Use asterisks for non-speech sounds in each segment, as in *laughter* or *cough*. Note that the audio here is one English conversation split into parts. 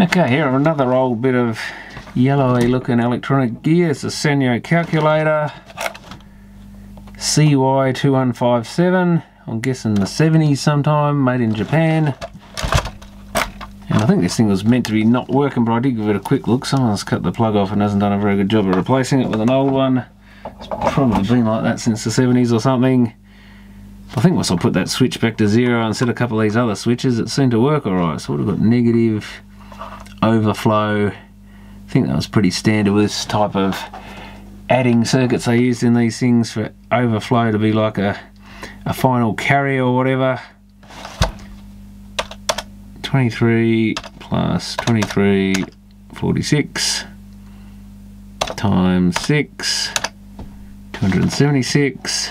Okay, here another old bit of yellowy looking electronic gear. It's a Sanyo calculator. CY2157. I'm guessing the 70s sometime, made in Japan. And I think this thing was meant to be not working, but I did give it a quick look. Someone's cut the plug off and hasn't done a very good job of replacing it with an old one. It's probably been like that since the 70s or something. I think once I put that switch back to zero and set a couple of these other switches, it seemed to work alright. So we've got negative, overflow. I think that was pretty standard with this type of adding circuits they used in these things for overflow to be like a, a final carry or whatever. 23 plus 23, 46 times 6, 276.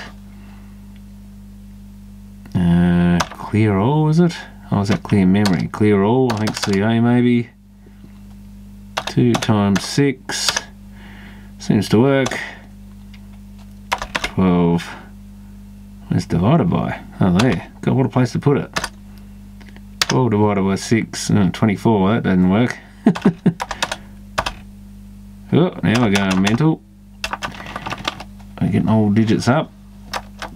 Uh, clear all, is it? Oh, is that clear memory? Clear all, I think CA maybe. 2 times 6. Seems to work. 12. Where's divided by? Oh, there. God, what a place to put it. 12 divided by 6. Uh, 24. That doesn't work. *laughs* oh, now we're going mental. We're getting all digits up.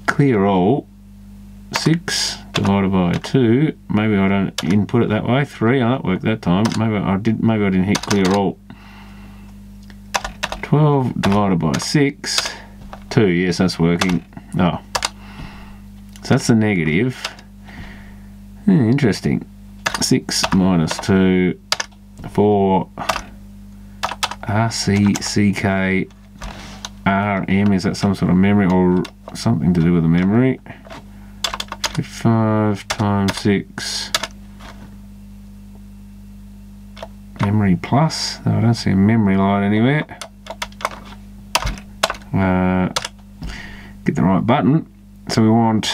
Clear all. 6 divided by 2. Maybe I don't input it that way. 3. Oh, that worked that time. Maybe I did. Maybe I didn't hit clear all. 12 divided by 6. 2. Yes, that's working. Oh. So that's the negative. Hmm, interesting. 6 minus 2. 4. RCCK RM. Is that some sort of memory or something to do with the memory? 5 times 6 memory plus. No, I don't see a memory light anywhere. Uh, get the right button. So we want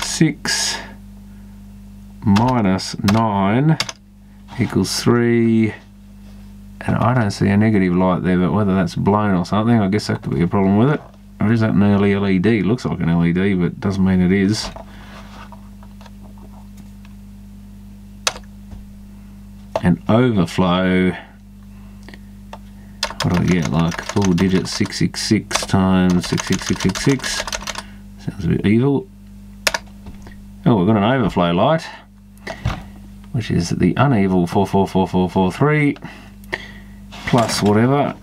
6 minus 9 equals 3 and I don't see a negative light there but whether that's blown or something I guess that could be a problem with it or is that an early LED? Looks like an LED, but doesn't mean it is. An overflow, what do I get? Like full digit 666 times 66666. Sounds a bit evil. Oh, we've got an overflow light, which is the unevil 444443 plus whatever.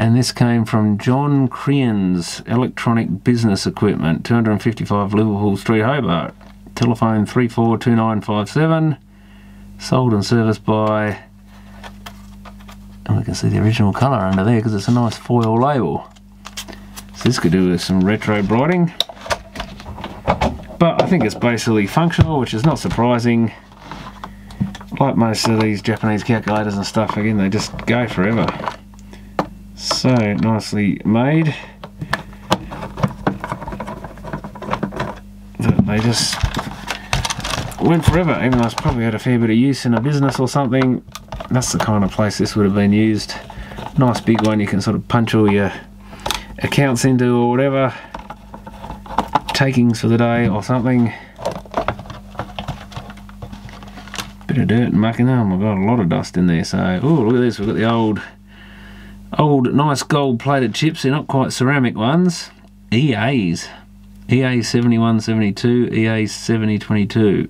And this came from John Crean's Electronic Business Equipment, 255 Liverpool Street, Hobart. Telephone 342957, sold and serviced by, and we can see the original colour under there because it's a nice foil label. So this could do with some retro brighting, but I think it's basically functional, which is not surprising. Like most of these Japanese calculators and stuff, again, they just go forever. So nicely made. They just went forever, even though it's probably had a fair bit of use in a business or something. That's the kind of place this would have been used. Nice big one you can sort of punch all your accounts into or whatever. Takings for the day or something. Bit of dirt and muck in there. Oh my god, a lot of dust in there. So, oh look at this, we've got the old Old nice gold plated chips, they're not quite ceramic ones. EAs. EA 7172, EA 7022.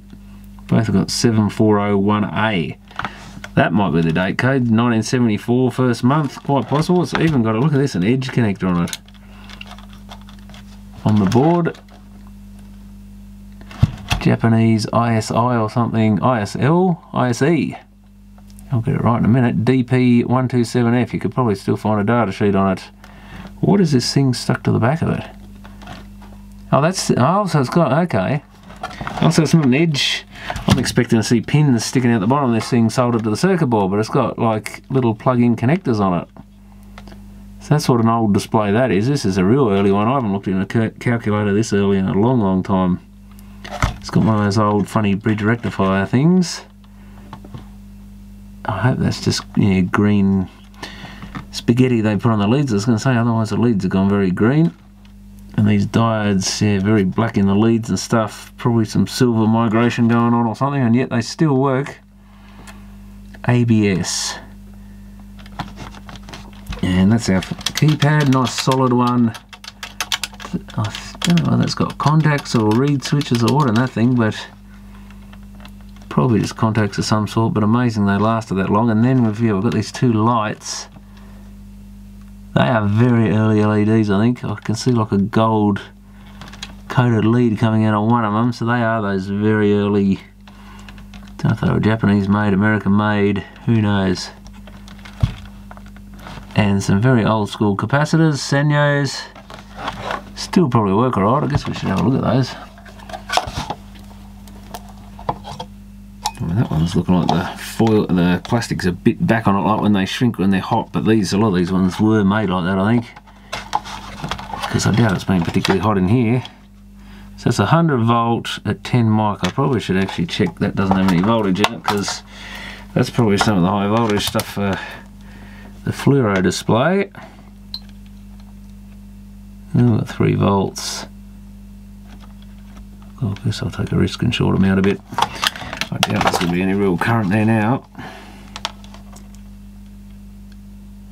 Both have got 7401A. That might be the date code, 1974, first month, quite possible. It's even got a look at this, an edge connector on it. On the board, Japanese ISI or something, ISL, ISE. I'll get it right in a minute. DP127F. You could probably still find a data sheet on it. What is this thing stuck to the back of it? Oh, that's... Oh, so it's got... Okay. Oh, also, it's not an edge. I'm expecting to see pins sticking out the bottom of this thing soldered to the circuit board, but it's got, like, little plug-in connectors on it. So that's what an old display that is. This is a real early one. I haven't looked in a calculator this early in a long, long time. It's got one of those old funny bridge rectifier things. I hope that's just yeah, green spaghetti they put on the leads. I was going to say, otherwise the leads have gone very green. And these diodes, yeah, very black in the leads and stuff. Probably some silver migration going on or something, and yet they still work. ABS. And that's our keypad, nice solid one. I don't know whether it's got contacts or reed switches or what in that thing, but probably just contacts of some sort, but amazing they lasted that long. And then we've, yeah, we've got these two lights. They are very early LEDs, I think. I can see like a gold coated lead coming out of one of them, so they are those very early, don't know if they were Japanese made, American made, who knows. And some very old school capacitors, Sanyos, still probably work alright, I guess we should have a look at those. That one's looking like the foil, the plastic's a bit back on it, like when they shrink when they're hot. But these, a lot of these ones were made like that, I think, because I doubt it's been particularly hot in here. So it's 100 volt at 10 mic. I probably should actually check that doesn't have any voltage in it, because that's probably some of the high voltage stuff for the fluoro display. Oh, 3 volts. Well, I guess I'll take a risk and short them out a bit. I doubt there's going to be any real current there now.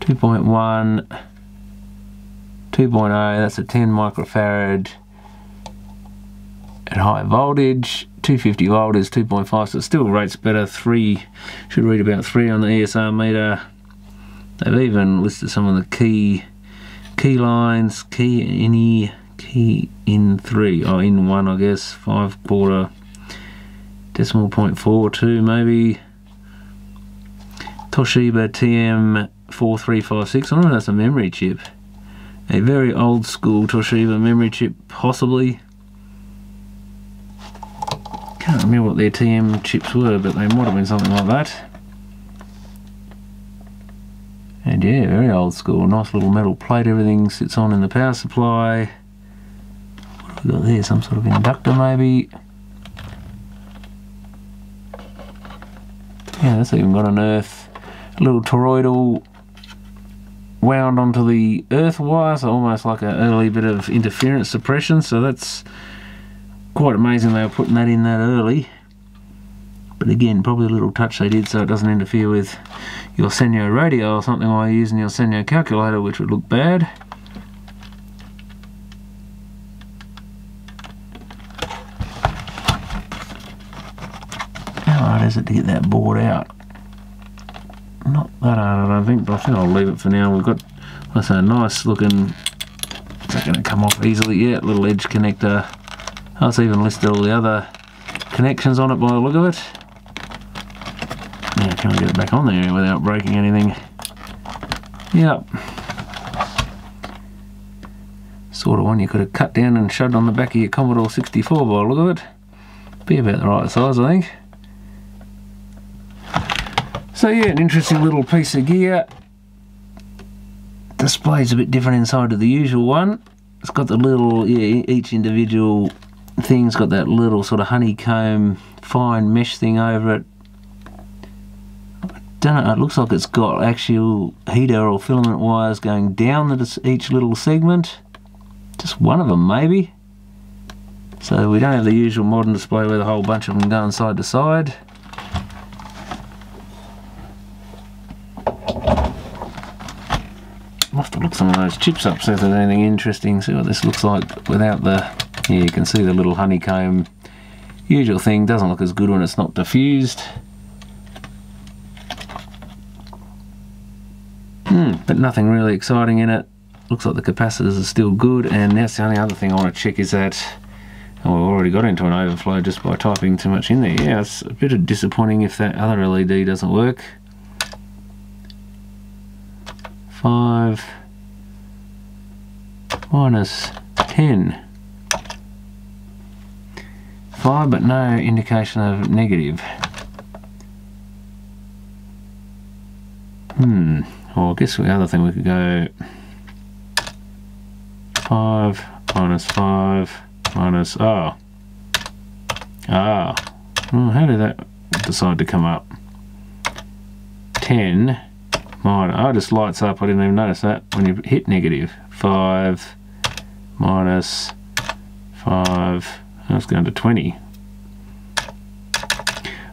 2.1, 2.0, that's a 10 microfarad at high voltage. 250 volt is 2.5, so it still rates better. 3, should read about 3 on the ESR meter. They've even listed some of the key key lines, key any key in 3, or in 1 I guess, 5 quarter decimal point four two maybe. Toshiba TM4356 I don't know that's a memory chip. A very old school Toshiba memory chip possibly. Can't remember what their TM chips were but they might have been something like that. And yeah very old school. Nice little metal plate everything sits on in the power supply. What have we got there? Some sort of inductor maybe that's even got an earth, a little toroidal wound onto the earth wire, so almost like an early bit of interference suppression, so that's quite amazing they were putting that in that early. But again, probably a little touch they did so it doesn't interfere with your Sanyo radio or something while you're using your Sanyo calculator, which would look bad. Is it to get that board out? Not that hard, I don't think, but I think I'll leave it for now. We've got, that's a nice looking, is that going to come off easily? Yeah, little edge connector. Oh, it's even listed all the other connections on it by the look of it. Now, can we get it back on there without breaking anything? Yep. Sort of one you could have cut down and shoved on the back of your Commodore 64 by the look of it. Be about the right size, I think. So yeah, an interesting little piece of gear. Display's a bit different inside to the usual one. It's got the little, yeah, each individual thing's got that little sort of honeycomb fine mesh thing over it. I don't know, it looks like it's got actual heater or filament wires going down the, each little segment. Just one of them maybe. So we don't have the usual modern display with a whole bunch of them going side to side. Look some of those chips up, see if there's anything interesting, see what this looks like without the, yeah, you can see the little honeycomb usual thing, doesn't look as good when it's not diffused. Hmm, but nothing really exciting in it. Looks like the capacitors are still good, and that's the only other thing I want to check is that, oh, we've already got into an overflow just by typing too much in there. Yeah, it's a bit of disappointing if that other LED doesn't work. 5 minus 10. 5 but no indication of negative. Hmm, well I guess the other thing we could go 5 minus 5 minus, oh, ah, well, how did that decide to come up? 10 Mine, oh, it just lights up. I didn't even notice that when you hit negative. 5 minus 5, that's going to 20.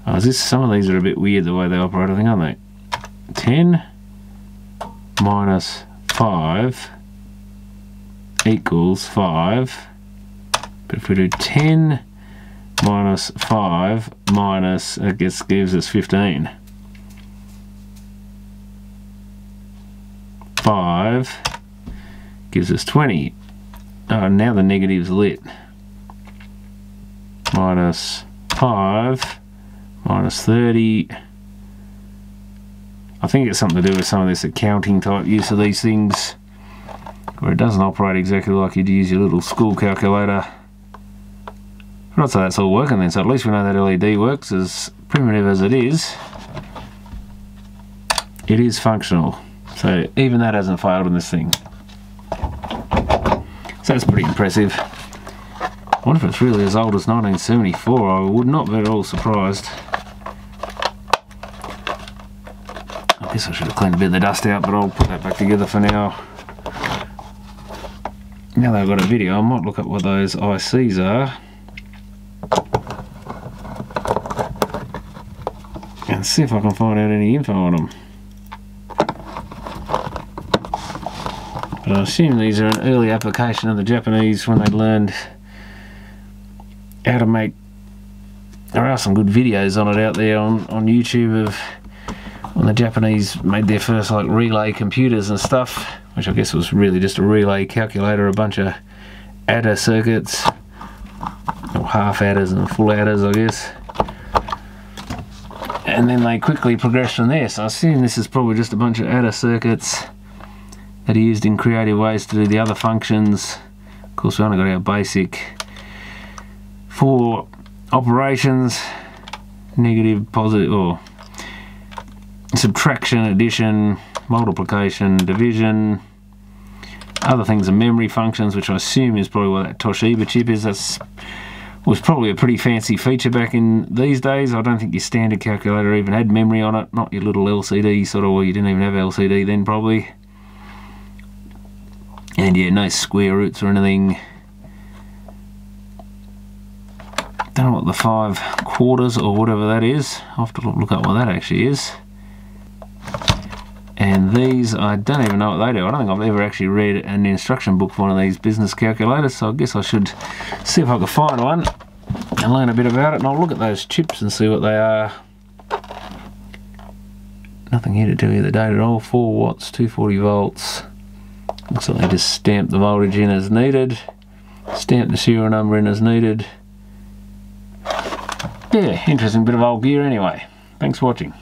Oh, is this, some of these are a bit weird the way they operate, I think, aren't they? 10 minus 5 equals 5. But if we do 10 minus 5 minus, I guess gives us 15. 5 gives us 20. Oh, now the negative's lit. Minus 5 minus 30. I think it's something to do with some of this accounting type use of these things where it doesn't operate exactly like you'd use your little school calculator. Not so that's all working then, so at least we know that LED works, as primitive as it is. It is functional, so even that hasn't failed in this thing. So that's pretty impressive. I wonder if it's really as old as 1974, I would not be at all surprised. I guess I should have cleaned a bit of the dust out, but I'll put that back together for now. Now that I've got a video, I might look at what those ICs are. And see if I can find out any info on them. But I assume these are an early application of the Japanese when they learned how to make there are some good videos on it out there on, on YouTube of when the Japanese made their first like relay computers and stuff which I guess was really just a relay calculator, a bunch of adder circuits, or half adders and full adders, I guess. And then they quickly progressed from there. So I assume this is probably just a bunch of adder circuits that are used in creative ways to do the other functions. Of course, we only got our basic four operations, negative, positive, or subtraction, addition, multiplication, division, other things are memory functions, which I assume is probably what that Toshiba chip is. That's was probably a pretty fancy feature back in these days. I don't think your standard calculator even had memory on it, not your little LCD sort of, well you didn't even have LCD then probably. And yeah, no square roots or anything. Don't know what the five quarters or whatever that is. I'll have to look up what that actually is. And these I don't even know what they do. I don't think I've ever actually read an instruction book for one of these business calculators so I guess I should see if I can find one and learn a bit about it. And I'll look at those chips and see what they are. Nothing here to tell you the at all. 4 watts 240 volts looks like they just stamp the voltage in as needed. Stamp the serial number in as needed. Yeah interesting bit of old gear anyway. Thanks for watching